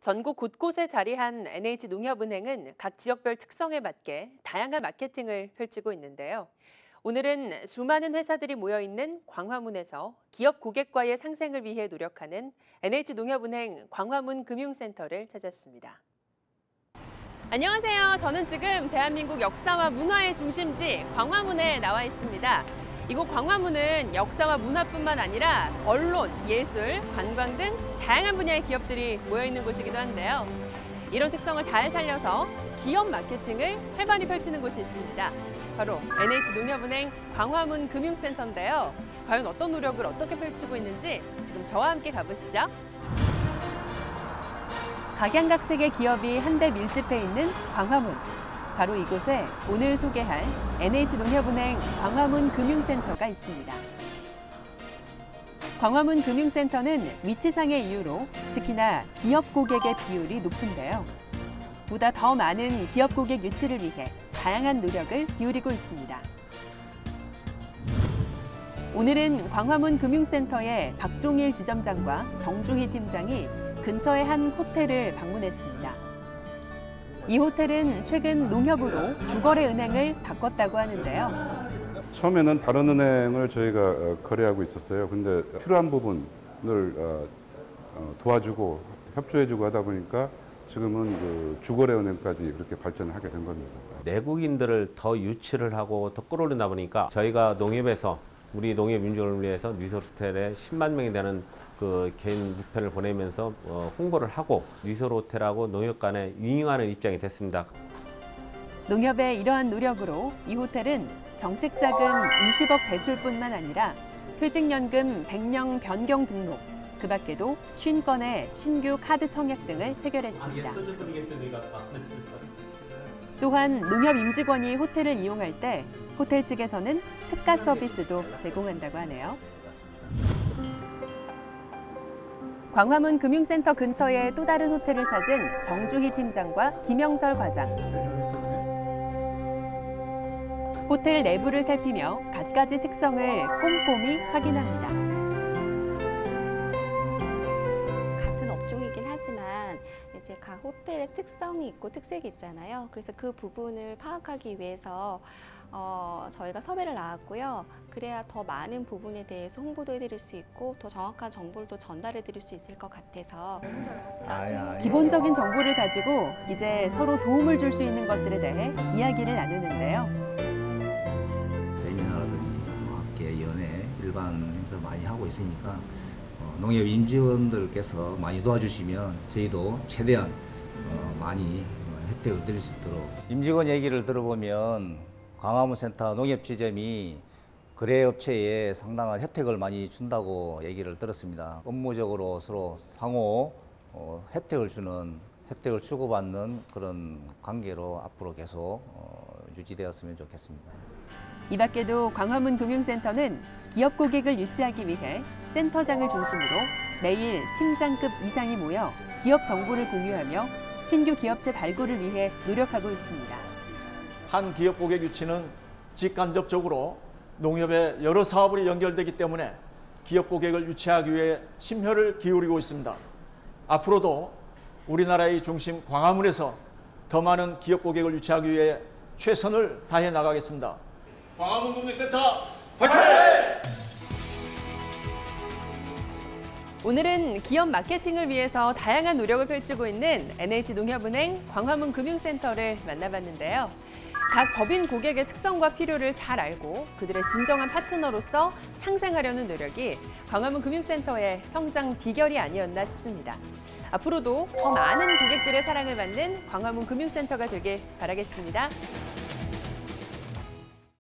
전국 곳곳에 자리한 NH농협은행은 각 지역별 특성에 맞게 다양한 마케팅을 펼치고 있는데요. 오늘은 수많은 회사들이 모여 있는 광화문에서 기업 고객과의 상생을 위해 노력하는 NH농협은행 광화문 금융센터를 찾았습니다. 안녕하세요. 저는 지금 대한민국 역사와 문화의 중심지 광화문에 나와 있습니다. 이곳 광화문은 역사와 문화뿐만 아니라 언론, 예술, 관광 등 다양한 분야의 기업들이 모여 있는 곳이기도 한데요. 이런 특성을 잘 살려서 기업 마케팅을 활발히 펼치는 곳이 있습니다. 바로 NH농협은행 광화문 금융센터인데요. 과연 어떤 노력을 어떻게 펼치고 있는지 지금 저와 함께 가보시죠. 각양각색의 기업이 한데 밀집해 있는 광화문. 바로 이곳에 오늘 소개할 NH농협은행 광화문 금융센터가 있습니다. 광화문 금융센터는 위치상의 이유로 특히나 기업 고객의 비율이 높은데요. 보다 더 많은 기업 고객 유치를 위해 다양한 노력을 기울이고 있습니다. 오늘은 광화문 금융센터의 박종일 지점장과 정주희 팀장이 근처의 한 호텔을 방문했습니다. 이 호텔은 최근 농협으로 주거래 은행을 바꿨다고 하는데요. 처음에는 다른 은행을 저희가 어, 거래하고 있었어요. 근데 필요한 부분을 어, 어, 도와주고 협조해주고 하다 보니까 지금은 그 주거래 은행까지 그렇게 발전하게 된 겁니다. 내국인들을 더 유치를 하고 더 끌어올리다 보니까 저희가 농협에서 우리 농협 민족을 위해서 리소호텔에 10만 명이 되는 그 개인 우편을 보내면서 어, 홍보를 하고 리소호텔하고 농협 간에 윙잉하는 입장이 됐습니다. 농협의 이러한 노력으로 이 호텔은 정책 자금 20억 대출뿐만 아니라 퇴직연금 100명 변경 등록, 그 밖에도 50건의 신규 카드 청약 등을 체결했습니다. 또한 농협 임직원이 호텔을 이용할 때 호텔 측에서는 특가 서비스도 제공한다고 하네요. 광화문 금융센터 근처에 또 다른 호텔을 찾은 정주희 팀장과 김영설 과장. 호텔 내부를 살피며 갖가지 특성을 꼼꼼히 확인합니다. 이제 각 호텔의 특성이 있고 특색이 있잖아요. 그래서 그 부분을 파악하기 위해서 어, 저희가 섭외를 나왔고요. 그래야 더 많은 부분에 대해서 홍보도 해드릴 수 있고 더 정확한 정보를 또 전달해드릴 수 있을 것 같아서 기본적인 정보를 가지고 이제 서로 도움을 줄 수 있는 것들에 대해 이야기를 나누는데요. 세미나라든지 뭐 학계, 연회, 일반 행사 많이 하고 있으니까 어, 농협 임직원들께서 많이 도와주시면 저희도 최대한 어, 많이 어, 혜택을 드릴 수 있도록 임직원 얘기를 들어보면 광화문센터 농협지점이 거래업체에 상당한 혜택을 많이 준다고 얘기를 들었습니다. 업무적으로 서로 상호 어, 혜택을 주는 혜택을 주고받는 그런 관계로 앞으로 계속 어, 유지되었으면 좋겠습니다. 이 밖에도 광화문 금융센터는 기업 고객을 유치하기 위해 센터장을 중심으로 매일 팀장급 이상이 모여 기업 정보를 공유하며 신규 기업체 발굴을 위해 노력하고 있습니다. 한 기업 고객 유치는 직간접적으로 농협의 여러 사업으로 연결되기 때문에 기업 고객을 유치하기 위해 심혈을 기울이고 있습니다. 앞으로도 우리나라의 중심 광화문에서 더 많은 기업 고객을 유치하기 위해 최선을 다해 나가겠습니다. 광화문 금융센터 화이팅! 오늘은 기업 마케팅을 위해서 다양한 노력을 펼치고 있는 NH농협은행 광화문 금융센터를 만나봤는데요. 각 법인 고객의 특성과 필요를 잘 알고 그들의 진정한 파트너로서 상생하려는 노력이 광화문 금융센터의 성장 비결이 아니었나 싶습니다. 앞으로도 더 많은 고객들의 사랑을 받는 광화문 금융센터가 되길 바라겠습니다.